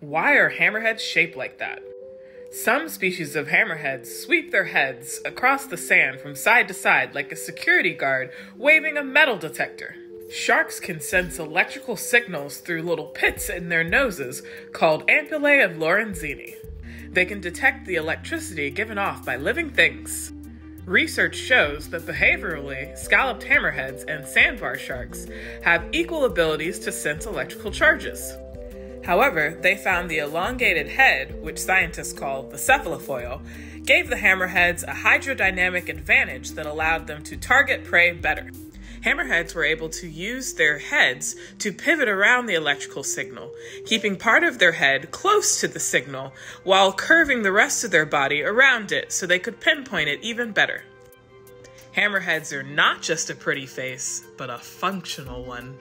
Why are hammerheads shaped like that? Some species of hammerheads sweep their heads across the sand from side to side like a security guard waving a metal detector. Sharks can sense electrical signals through little pits in their noses called ampullae of Lorenzini. They can detect the electricity given off by living things. Research shows that behaviorally, scalloped hammerheads and sandbar sharks have equal abilities to sense electrical charges. However, they found the elongated head, which scientists call the cephalofoil, gave the hammerheads a hydrodynamic advantage that allowed them to target prey better. Hammerheads were able to use their heads to pivot around the electrical signal, keeping part of their head close to the signal while curving the rest of their body around it so they could pinpoint it even better. Hammerheads are not just a pretty face, but a functional one.